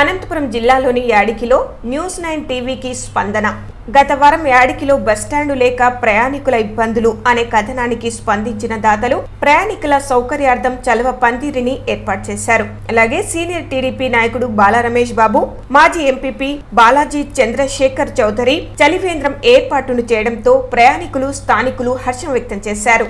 అనంతపురం జిల్లాలోని యాడికిలో news nine టీవీకి స్పందన. గత వారం యాడికిలో బస్టాండు లేక ప్రయాణికుల ఇబ్బందులు అనే కథనానికి స్పందించిన దాతలు ప్రయాణికుల సౌకర్యార్థం చలవ పందిరిని ఏర్పాటు చేశారు. అలాగే సీనియర్ టీడీపీ నాయకుడు బాలా రమేష్ బాబు మాజీ ఎంపీపీ బాలాజీ చంద్రశేఖర్ చౌదరి చలివేంద్రం ఏర్పాటును చేయడంతో ప్రయాణికులు స్థానికులు హర్షం వ్యక్తం చేశారు.